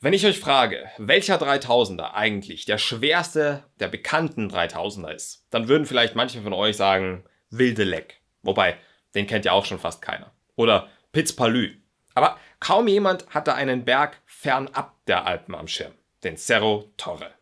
Wenn ich euch frage, welcher 3000er eigentlich der schwerste der bekannten 3000er ist, dann würden vielleicht manche von euch sagen, Wilde Leck. Wobei, den kennt ja auch schon fast keiner. Oder Pitzpalü. Aber kaum jemand hat da einen Berg fernab der Alpen am Schirm. Den Cerro Torre.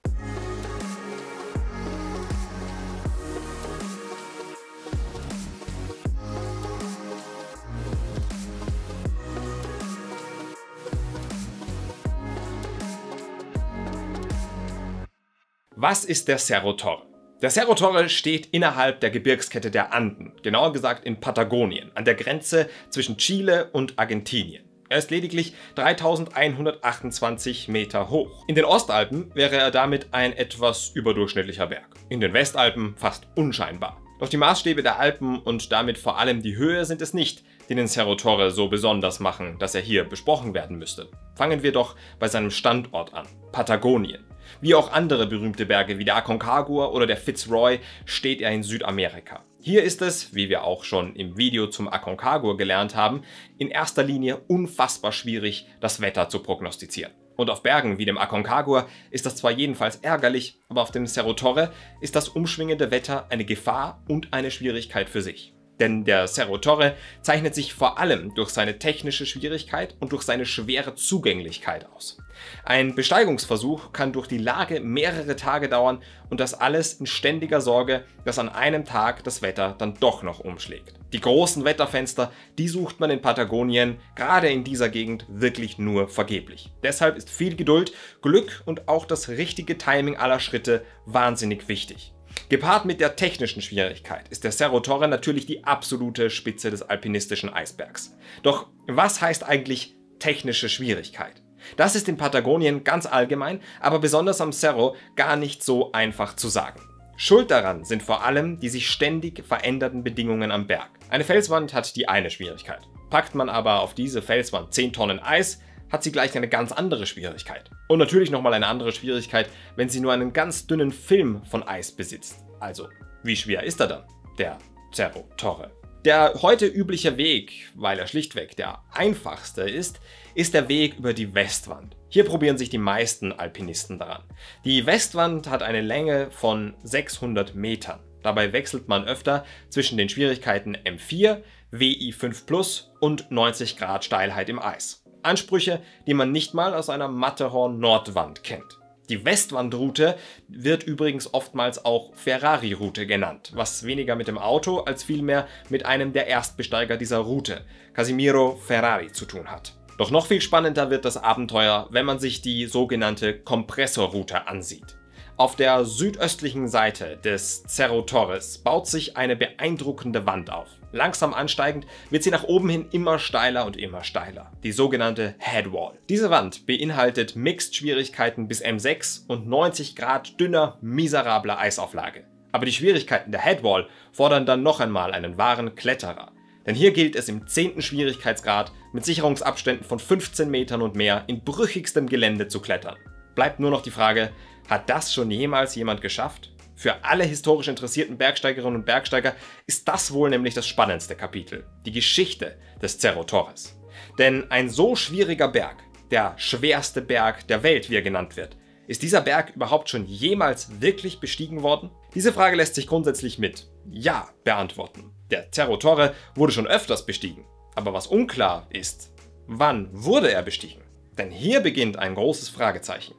Was ist der Cerro Torre? Der Cerro Torre steht innerhalb der Gebirgskette der Anden, genauer gesagt in Patagonien, an der Grenze zwischen Chile und Argentinien. Er ist lediglich 3128 Meter hoch. In den Ostalpen wäre er damit ein etwas überdurchschnittlicher Berg. In den Westalpen fast unscheinbar. Doch die Maßstäbe der Alpen und damit vor allem die Höhe sind es nicht, die den Cerro Torre so besonders machen, dass er hier besprochen werden müsste. Fangen wir doch bei seinem Standort an, Patagonien. Wie auch andere berühmte Berge wie der Aconcagua oder der Fitzroy steht er in Südamerika. Hier ist es, wie wir auch schon im Video zum Aconcagua gelernt haben, in erster Linie unfassbar schwierig, das Wetter zu prognostizieren. Und auf Bergen wie dem Aconcagua ist das zwar jedenfalls ärgerlich, aber auf dem Cerro Torre ist das umschwingende Wetter eine Gefahr und eine Schwierigkeit für sich. Denn der Cerro Torre zeichnet sich vor allem durch seine technische Schwierigkeit und durch seine schwere Zugänglichkeit aus. Ein Besteigungsversuch kann durch die Lage mehrere Tage dauern und das alles in ständiger Sorge, dass an einem Tag das Wetter dann doch noch umschlägt. Die großen Wetterfenster, die sucht man in Patagonien, gerade in dieser Gegend, wirklich nur vergeblich. Deshalb ist viel Geduld, Glück und auch das richtige Timing aller Schritte wahnsinnig wichtig. Gepaart mit der technischen Schwierigkeit ist der Cerro Torre natürlich die absolute Spitze des alpinistischen Eisbergs. Doch was heißt eigentlich technische Schwierigkeit? Das ist in Patagonien ganz allgemein, aber besonders am Cerro gar nicht so einfach zu sagen. Schuld daran sind vor allem die sich ständig verändernden Bedingungen am Berg. Eine Felswand hat die eine Schwierigkeit. Packt man aber auf diese Felswand 10 Tonnen Eis, hat sie gleich eine ganz andere Schwierigkeit. Und natürlich nochmal eine andere Schwierigkeit, wenn sie nur einen ganz dünnen Film von Eis besitzt. Also, wie schwer ist er dann, der Cerro Torre? Der heute übliche Weg, weil er schlichtweg der einfachste ist, ist der Weg über die Westwand. Hier probieren sich die meisten Alpinisten daran. Die Westwand hat eine Länge von 600 Metern. Dabei wechselt man öfter zwischen den Schwierigkeiten M4, WI5 Plus und 90 Grad Steilheit im Eis. Ansprüche, die man nicht mal aus einer Matterhorn-Nordwand kennt. Die Westwandroute wird übrigens oftmals auch Ferrari-Route genannt, was weniger mit dem Auto als vielmehr mit einem der Erstbesteiger dieser Route, Casimiro Ferrari, zu tun hat. Doch noch viel spannender wird das Abenteuer, wenn man sich die sogenannte Kompressorroute ansieht. Auf der südöstlichen Seite des Cerro Torres baut sich eine beeindruckende Wand auf. Langsam ansteigend wird sie nach oben hin immer steiler und immer steiler, die sogenannte Headwall. Diese Wand beinhaltet Mixed-Schwierigkeiten bis M6 und 90 Grad dünner, miserabler Eisauflage. Aber die Schwierigkeiten der Headwall fordern dann noch einmal einen wahren Kletterer. Denn hier gilt es im 10. Schwierigkeitsgrad mit Sicherungsabständen von 15 Metern und mehr in brüchigstem Gelände zu klettern. Bleibt nur noch die Frage, hat das schon jemals jemand geschafft? Für alle historisch interessierten Bergsteigerinnen und Bergsteiger ist das wohl nämlich das spannendste Kapitel, die Geschichte des Cerro Torres. Denn ein so schwieriger Berg, der schwerste Berg der Welt, wie er genannt wird, ist dieser Berg überhaupt schon jemals wirklich bestiegen worden? Diese Frage lässt sich grundsätzlich mit Ja beantworten. Der Cerro Torre wurde schon öfters bestiegen. Aber was unklar ist, wann wurde er bestiegen? Denn hier beginnt ein großes Fragezeichen.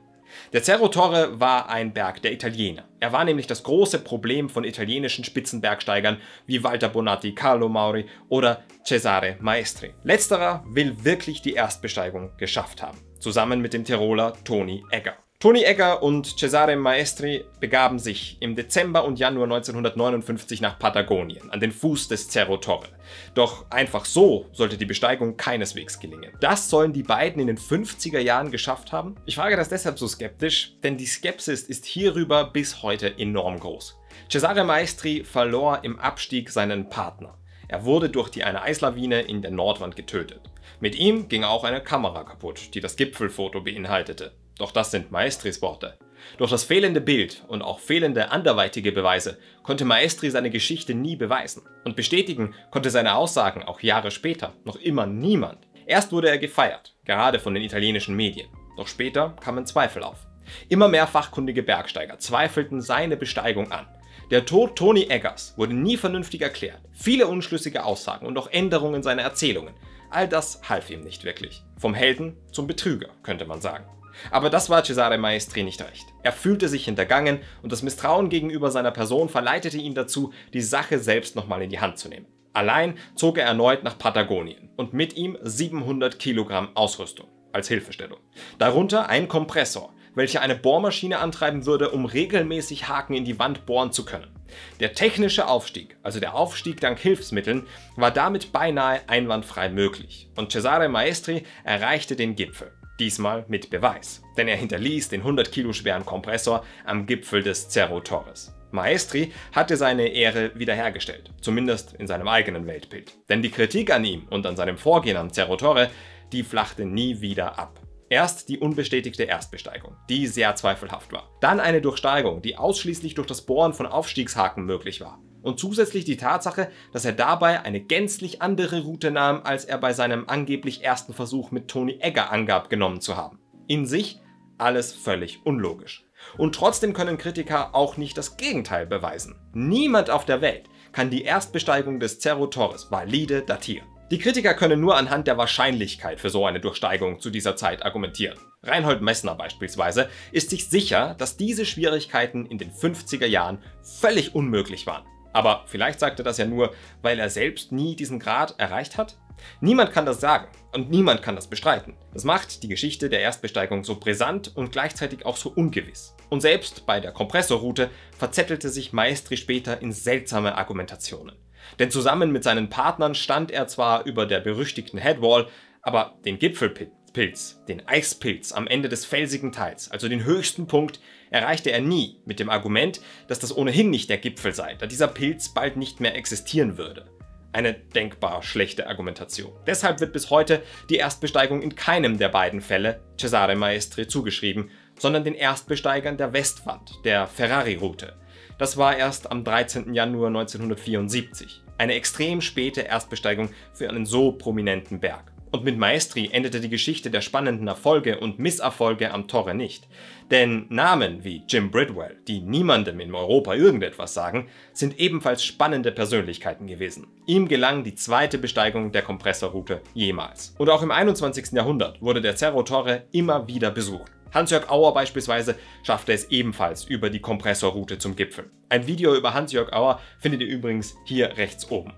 Der Cerro Torre war ein Berg der Italiener. Er war nämlich das große Problem von italienischen Spitzenbergsteigern wie Walter Bonatti, Carlo Mauri oder Cesare Maestri. Letzterer will wirklich die Erstbesteigung geschafft haben, zusammen mit dem Tiroler Toni Egger. Toni Egger und Cesare Maestri begaben sich im Dezember und Januar 1959 nach Patagonien, an den Fuß des Cerro Torre. Doch einfach so sollte die Besteigung keineswegs gelingen. Das sollen die beiden in den 50er Jahren geschafft haben? Ich frage das deshalb so skeptisch, denn die Skepsis ist hierüber bis heute enorm groß. Cesare Maestri verlor im Abstieg seinen Partner. Er wurde durch die eine Eislawine in der Nordwand getötet. Mit ihm ging auch eine Kamera kaputt, die das Gipfelfoto beinhaltete. Doch das sind Maestris Worte. Durch das fehlende Bild und auch fehlende anderweitige Beweise konnte Maestri seine Geschichte nie beweisen. Und bestätigen konnte seine Aussagen auch Jahre später noch immer niemand. Erst wurde er gefeiert, gerade von den italienischen Medien. Doch später kamen Zweifel auf. Immer mehr fachkundige Bergsteiger zweifelten seine Besteigung an. Der Tod Tony Eggers wurde nie vernünftig erklärt. Viele unschlüssige Aussagen und auch Änderungen seiner Erzählungen. All das half ihm nicht wirklich. Vom Helden zum Betrüger, könnte man sagen. Aber das war Cesare Maestri nicht recht. Er fühlte sich hintergangen und das Misstrauen gegenüber seiner Person verleitete ihn dazu, die Sache selbst nochmal in die Hand zu nehmen. Allein zog er erneut nach Patagonien und mit ihm 700 Kilogramm Ausrüstung als Hilfestellung. Darunter ein Kompressor, welcher eine Bohrmaschine antreiben würde, um regelmäßig Haken in die Wand bohren zu können. Der technische Aufstieg, also der Aufstieg dank Hilfsmitteln, war damit beinahe einwandfrei möglich und Cesare Maestri erreichte den Gipfel. Diesmal mit Beweis, denn er hinterließ den 100 Kilo schweren Kompressor am Gipfel des Cerro Torres. Maestri hatte seine Ehre wiederhergestellt, zumindest in seinem eigenen Weltbild. Denn die Kritik an ihm und an seinem Vorgehen am Cerro Torre, die flachte nie wieder ab. Erst die unbestätigte Erstbesteigung, die sehr zweifelhaft war. Dann eine Durchsteigung, die ausschließlich durch das Bohren von Aufstiegshaken möglich war und zusätzlich die Tatsache, dass er dabei eine gänzlich andere Route nahm, als er bei seinem angeblich ersten Versuch mit Tony Egger angab, genommen zu haben. In sich alles völlig unlogisch. Und trotzdem können Kritiker auch nicht das Gegenteil beweisen. Niemand auf der Welt kann die Erstbesteigung des Cerro Torres valide datieren. Die Kritiker können nur anhand der Wahrscheinlichkeit für so eine Durchsteigung zu dieser Zeit argumentieren. Reinhold Messner beispielsweise ist sich sicher, dass diese Schwierigkeiten in den 50er Jahren völlig unmöglich waren. Aber vielleicht sagt er das ja nur, weil er selbst nie diesen Grad erreicht hat? Niemand kann das sagen und niemand kann das bestreiten. Das macht die Geschichte der Erstbesteigung so brisant und gleichzeitig auch so ungewiss. Und selbst bei der Kompressorroute verzettelte sich Maestri später in seltsame Argumentationen. Denn zusammen mit seinen Partnern stand er zwar über der berüchtigten Headwall, aber den Gipfelpit Pilz, den Eispilz am Ende des felsigen Teils, also den höchsten Punkt, erreichte er nie mit dem Argument, dass das ohnehin nicht der Gipfel sei, da dieser Pilz bald nicht mehr existieren würde. Eine denkbar schlechte Argumentation. Deshalb wird bis heute die Erstbesteigung in keinem der beiden Fälle Cesare Maestri zugeschrieben, sondern den Erstbesteigern der Westwand, der Ferrari-Route. Das war erst am 13. Januar 1974. Eine extrem späte Erstbesteigung für einen so prominenten Berg. Und mit Maestri endete die Geschichte der spannenden Erfolge und Misserfolge am Torre nicht. Denn Namen wie Jim Bridwell, die niemandem in Europa irgendetwas sagen, sind ebenfalls spannende Persönlichkeiten gewesen. Ihm gelang die zweite Besteigung der Kompressorroute jemals. Und auch im 21. Jahrhundert wurde der Cerro Torre immer wieder besucht. Hans-Jörg Auer beispielsweise schaffte es ebenfalls über die Kompressorroute zum Gipfel. Ein Video über Hans-Jörg Auer findet ihr übrigens hier rechts oben.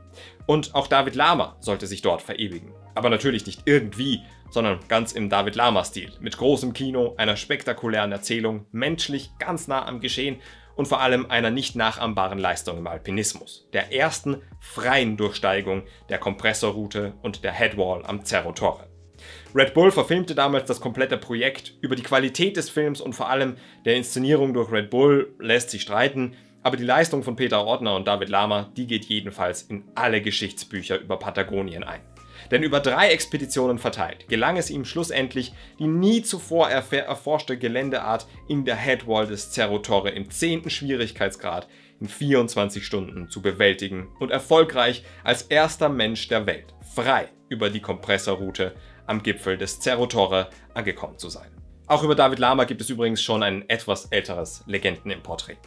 Und auch David Lama sollte sich dort verewigen. Aber natürlich nicht irgendwie, sondern ganz im David Lama-Stil. Mit großem Kino, einer spektakulären Erzählung, menschlich ganz nah am Geschehen und vor allem einer nicht nachahmbaren Leistung im Alpinismus. Der ersten freien Durchsteigung der Kompressorroute und der Headwall am Cerro Torre. Red Bull verfilmte damals das komplette Projekt. Über die Qualität des Films und vor allem der Inszenierung durch Red Bull lässt sich streiten, aber die Leistung von Peter Ortner und David Lama, die geht jedenfalls in alle Geschichtsbücher über Patagonien ein. Denn über drei Expeditionen verteilt gelang es ihm schlussendlich, die nie zuvor erforschte Geländeart in der Headwall des Cerro Torre im 10. Schwierigkeitsgrad in 24 Stunden zu bewältigen und erfolgreich als erster Mensch der Welt frei über die Kompressorroute am Gipfel des Cerro Torre angekommen zu sein. Auch über David Lama gibt es übrigens schon ein etwas älteres Legenden im Porträt.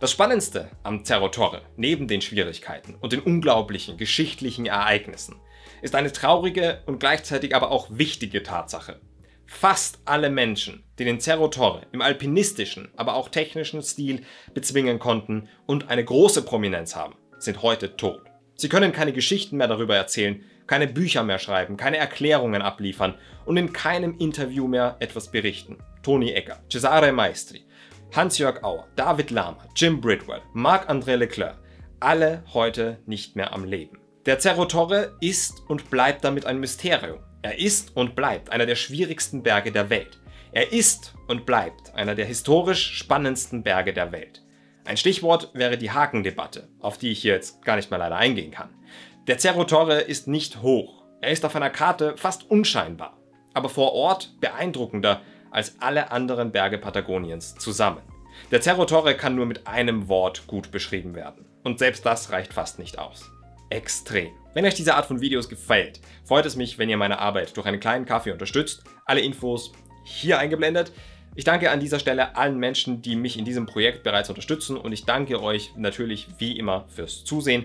Das Spannendste am Cerro Torre, neben den Schwierigkeiten und den unglaublichen geschichtlichen Ereignissen, ist eine traurige und gleichzeitig aber auch wichtige Tatsache. Fast alle Menschen, die den Cerro Torre im alpinistischen, aber auch technischen Stil bezwingen konnten und eine große Prominenz haben, sind heute tot. Sie können keine Geschichten mehr darüber erzählen, keine Bücher mehr schreiben, keine Erklärungen abliefern und in keinem Interview mehr etwas berichten. Tony Ecker, Cesare Maestri, Hans-Jörg Auer, David Lama, Jim Bridwell, Marc-André Leclerc, alle heute nicht mehr am Leben. Der Cerro Torre ist und bleibt damit ein Mysterium. Er ist und bleibt einer der schwierigsten Berge der Welt. Er ist und bleibt einer der historisch spannendsten Berge der Welt. Ein Stichwort wäre die Hakendebatte, auf die ich hier jetzt gar nicht mehr leider eingehen kann. Der Cerro Torre ist nicht hoch. Er ist auf einer Karte fast unscheinbar, aber vor Ort beeindruckender als alle anderen Berge Patagoniens zusammen. Der Cerro Torre kann nur mit einem Wort gut beschrieben werden. Und selbst das reicht fast nicht aus. Extrem. Wenn euch diese Art von Videos gefällt, freut es mich, wenn ihr meine Arbeit durch einen kleinen Kaffee unterstützt. Alle Infos hier eingeblendet. Ich danke an dieser Stelle allen Menschen, die mich in diesem Projekt bereits unterstützen und ich danke euch natürlich wie immer fürs Zusehen.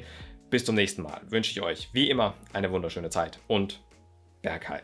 Bis zum nächsten Mal wünsche ich euch wie immer eine wunderschöne Zeit und Bergheil.